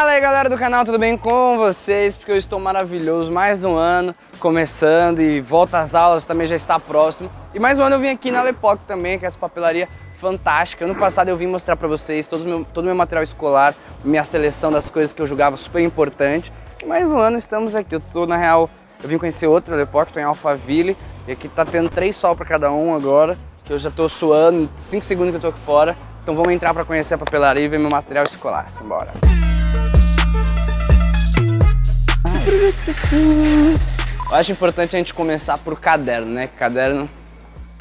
Fala aí galera do canal, tudo bem com vocês? Porque eu estou maravilhoso, mais um ano começando e volta às aulas também já está próximo. E mais um ano eu vim aqui na Lepoc também, que é essa papelaria fantástica. Ano passado eu vim mostrar pra vocês todo o meu, todo meu material escolar, minha seleção das coisas que eu julgava super importante. E mais um ano estamos aqui, eu tô na real, eu vim conhecer outra Lepoc, tô em Alphaville, e aqui tá tendo três sol pra cada um agora, que eu já tô suando, cinco segundos que eu tô aqui fora. Então vamos entrar para conhecer a papelaria e ver meu material escolar. Simbora. Eu acho importante a gente começar por caderno, né? Caderno,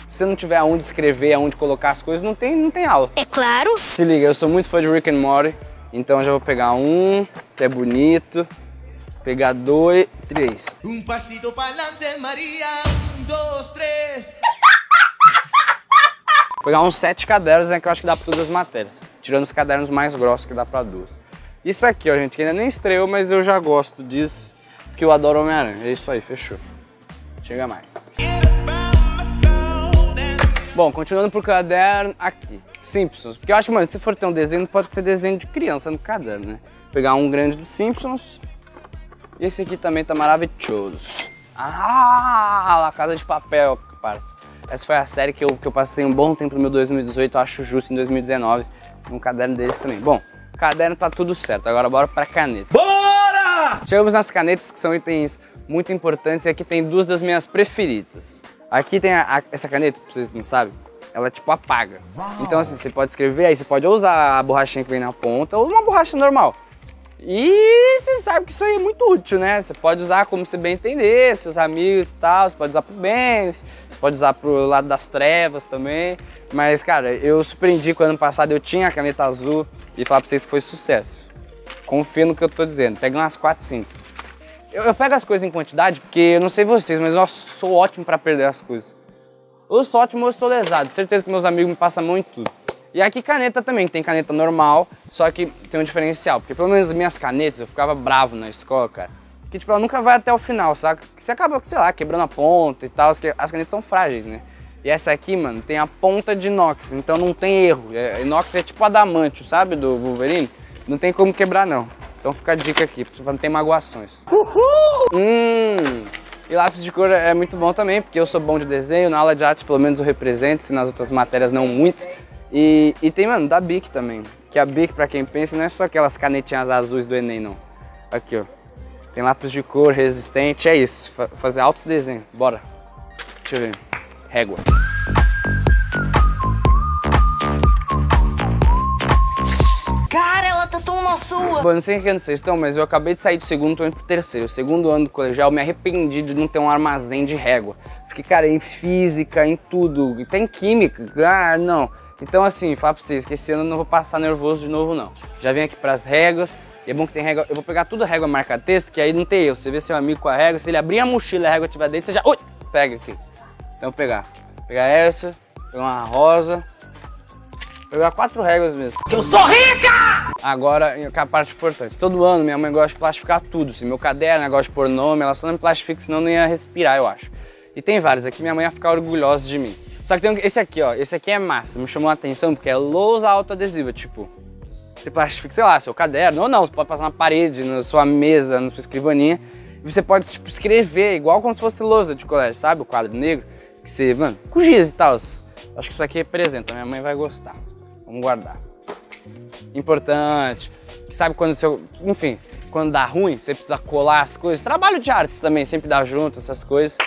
se você não tiver aonde escrever, aonde colocar as coisas, não tem, não tem aula. É claro. Se liga, eu sou muito fã de Rick and Morty, então eu já vou pegar um, que é bonito, pegar dois, três. Um passito para Maria, um, dois, três. Vou pegar uns sete cadernos, né, que eu acho que dá para todas as matérias. Tirando os cadernos mais grossos que dá para duas. Isso aqui, ó, gente, que ainda nem estreou, mas eu já gosto disso, porque eu adoro Homem-Aranha. É isso aí, fechou. Chega mais. Bom, continuando pro caderno, aqui. Simpsons. Porque eu acho que, mano, se for ter um desenho, pode ser desenho de criança no caderno, né? Vou pegar um grande dos Simpsons. E esse aqui também tá maravilhoso. Ah, La Casa de Papel, parça. Essa foi a série que eu, que eu passei um bom tempo no meu 2018, eu acho justo em 2019, no caderno deles também. Bom, caderno tá tudo certo, agora bora pra caneta. Bora! Chegamos nas canetas, que são itens muito importantes, e aqui tem duas das minhas preferidas. Aqui tem a, a, essa caneta, pra vocês não sabem, ela tipo apaga. Uau. Então assim, você pode escrever, aí você pode usar a borrachinha que vem na ponta, ou uma borracha normal. E você sabe que isso aí é muito útil, né? Você pode usar como você bem entender, seus amigos e tal, você pode usar pro bem, você pode usar pro lado das trevas também. Mas, cara, eu surpreendi quando ano passado eu tinha a caneta azul e falar pra vocês que foi sucesso. Confia no que eu tô dizendo, pega umas 4, 5. Eu, eu pego as coisas em quantidade porque eu não sei vocês, mas eu sou ótimo pra perder as coisas. Eu sou ótimo, eu sou lesado. Certeza que meus amigos me passam a mão em tudo. E aqui caneta também, tem caneta normal, só que tem um diferencial, porque pelo menos as minhas canetas eu ficava bravo na escola, cara. Que tipo, ela nunca vai até o final, sabe? Que você acaba, sei lá, quebrando a ponta e tal, as canetas são frágeis, né? E essa aqui, mano, tem a ponta de inox, então não tem erro. É, inox é tipo adamantio, sabe, do Wolverine? Não tem como quebrar, não. Então fica a dica aqui, pra não ter magoações. Uhul! Hum! E lápis de cor é muito bom também, porque eu sou bom de desenho, na aula de artes pelo menos eu represento, se nas outras matérias não muito. E, e tem, mano, da Bic também. Que a Bic, pra quem pensa, não é só aquelas canetinhas azuis do Enem, não. Aqui, ó. Tem lápis de cor, resistente, é isso. fazer altos desenhos. Bora. Deixa eu ver. Régua. Cara, ela tá tão na sua. Bom, não sei em que ano vocês estão, mas eu acabei de sair do segundo, tô indo pro terceiro. O segundo ano do colegial, me arrependi de não ter um armazém de régua. Porque, cara, em física, em tudo, tem química, ah, não. Então, assim, falo pra vocês que esse ano eu não vou passar nervoso de novo, não. Já vim aqui pras réguas, e é bom que tem régua. Eu vou pegar tudo a régua marca-texto, que aí não tem eu. Você vê seu amigo com a régua, se ele abrir a mochila e a régua estiver dentro, você já. Ui! Pega aqui. Então, vou pegar. Vou pegar essa, pegar uma rosa. Vou pegar quatro réguas mesmo. Que eu sou rica! Agora, é a parte importante. Todo ano minha mãe gosta de plastificar tudo. Assim, meu caderno, ela gosta de pôr nome, ela só não me plastifica, senão não ia respirar, eu acho. E tem vários aqui, minha mãe ia ficar orgulhosa de mim. Só que tem esse aqui, ó. Esse aqui é massa, me chamou a atenção porque é lousa autoadesiva, tipo. Você plastifica, sei lá, seu caderno, ou não, você pode passar na parede, na sua mesa, na sua escrivaninha. E você pode, tipo, escrever, igual como se fosse lousa de colégio, sabe? O quadro negro. Que você, mano, com giz e tal. Acho que isso aqui representa, minha mãe vai gostar. Vamos guardar. Importante. Sabe quando seu. Enfim, quando dá ruim, você precisa colar as coisas. Trabalho de artes também, sempre dá junto, essas coisas.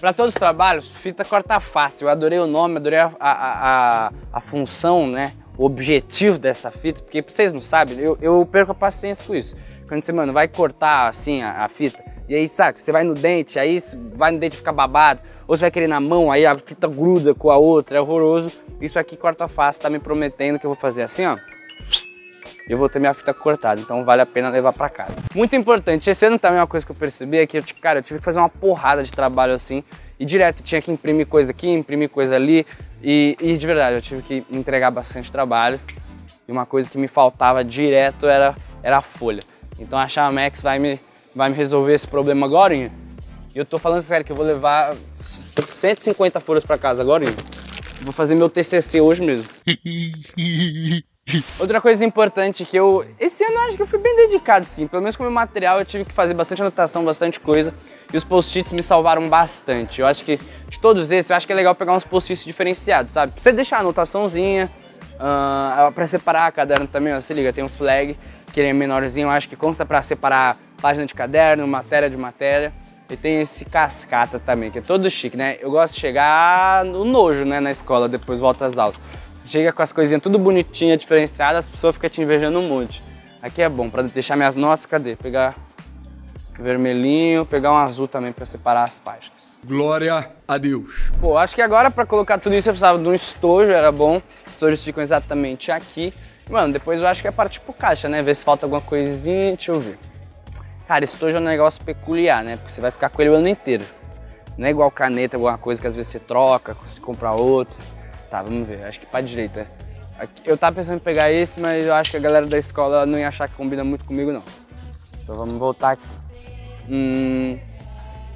Para todos os trabalhos, fita corta fácil. Eu adorei o nome, adorei a, a, a, a, função, né? O objetivo dessa fita, porque vocês não sabem, eu, eu perco a paciência com isso. Quando você, mano, vai cortar assim a, a fita, e aí, sabe, você vai no dente, aí vai no dente ficar babado, ou você vai querer na mão, aí a fita gruda com a outra, é horroroso. Isso aqui corta fácil, tá me prometendo que eu vou fazer assim, ó eu vou ter minha fita cortada, então vale a pena levar para casa. Muito importante, esse ano também uma coisa que eu percebi é que, eu, cara, eu tive que fazer uma porrada de trabalho assim, e direto, tinha que imprimir coisa aqui, imprimir coisa ali, e, e de verdade, eu tive que entregar bastante trabalho, e uma coisa que me faltava direto era, era a folha. Então a Chamex vai me, vai me resolver esse problema agora, e eu tô falando sério que eu vou levar 150 folhas para casa agora, vou fazer meu TCC hoje mesmo. Outra coisa importante que eu. Esse ano eu acho que eu fui bem dedicado, sim. Pelo menos com o meu material eu tive que fazer bastante anotação, bastante coisa. E os post-its me salvaram bastante. Eu acho que de todos esses, eu acho que é legal pegar uns post-its diferenciados, sabe? Pra você deixar a anotaçãozinha, uh, pra separar caderno também, ó, se liga, tem um flag, que ele é menorzinho, eu acho que consta pra separar página de caderno, matéria de matéria. E tem esse cascata também, que é todo chique, né? Eu gosto de chegar no nojo, né, na escola, depois volta às aulas. Você chega com as coisinhas tudo bonitinha, diferenciadas, as pessoas ficam te invejando um monte. Aqui é bom, pra deixar minhas notas, cadê? Pegar vermelhinho, pegar um azul também pra separar as páginas. Glória a Deus. Pô, acho que agora pra colocar tudo isso eu precisava de um estojo, era bom. Os estojos ficam exatamente aqui. Mano, depois eu acho que é partir pro caixa, né? Ver se falta alguma coisinha, deixa eu ver. Cara, estojo é um negócio peculiar, né? Porque você vai ficar com ele o ano inteiro. Não é igual caneta, alguma coisa que às vezes você troca, você compra outro. Tá, vamos ver. Acho que pra direita. Eu tava pensando em pegar esse, mas eu acho que a galera da escola não ia achar que combina muito comigo, não. Então vamos voltar aqui. Hum...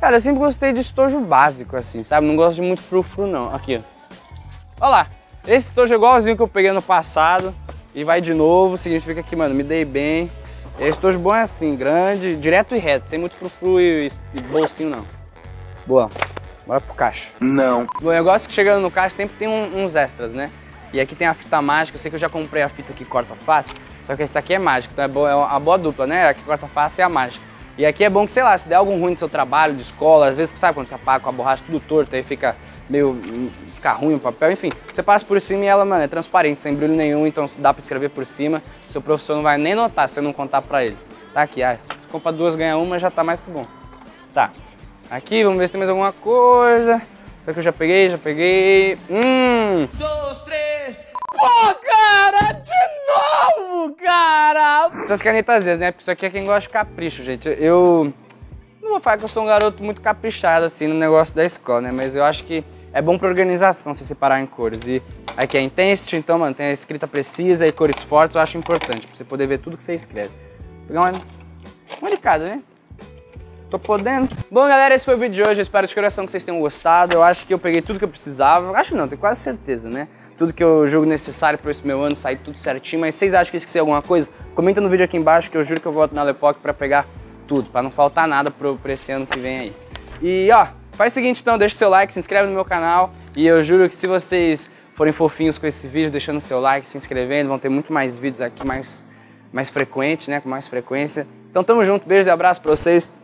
Cara, eu sempre gostei de estojo básico, assim, sabe? Não gosto de muito frufru, não. Aqui, ó. Olha lá. Esse estojo é igualzinho que eu peguei no passado. E vai de novo, significa que, mano, me dei bem. Esse estojo bom é assim, grande, direto e reto, sem muito frufru e, e bolsinho não. Boa. Bora pro caixa. Não. Bom, eu gosto que chegando no caixa sempre tem um, uns extras, né? E aqui tem a fita mágica, eu sei que eu já comprei a fita que corta face, só que esse aqui é mágico, então é, boa, é uma boa dupla, né? A que corta face e a mágica. E aqui é bom que, sei lá, se der algum ruim no seu trabalho, de escola, às vezes, sabe quando você apaga com a borracha tudo torto, aí fica meio ficar ruim o papel, enfim. Você passa por cima e ela, mano, é transparente, sem brilho nenhum, então dá pra escrever por cima. Seu professor não vai nem notar se você não contar pra ele. Tá aqui, ah, se compra duas, ganha uma, já tá mais que bom. Tá. Aqui, vamos ver se tem mais alguma coisa. Isso aqui eu já peguei, já peguei. Hum! Dois, três. Pô, cara! De novo, cara! Essas canetas né? Porque isso aqui é quem gosta de capricho, gente. Eu não vou falar que eu sou um garoto muito caprichado, assim, no negócio da escola, né? Mas eu acho que é bom pra organização se separar em cores. E aqui é Intensity, então, mano, tem a escrita precisa e cores fortes, eu acho importante, pra você poder ver tudo que você escreve. Vou pegar uma, uma de cada, né? Tô podendo. Bom, galera, esse foi o vídeo de hoje. Eu espero de coração que vocês tenham gostado. Eu acho que eu peguei tudo que eu precisava. Acho não, tenho quase certeza, né? Tudo que eu julgo necessário para esse meu ano sair tudo certinho. Mas vocês acham que eu esqueci alguma coisa? Comenta no vídeo aqui embaixo que eu juro que eu volto na Lepoc para pegar tudo, para não faltar nada pro, pro esse ano que vem aí. E ó, faz o seguinte então, deixa o seu like, se inscreve no meu canal e eu juro que se vocês forem fofinhos com esse vídeo, deixando o seu like, se inscrevendo, vão ter muito mais vídeos aqui mais, mais frequentes, né, com mais frequência. Então tamo junto, beijo e abraço pra vocês,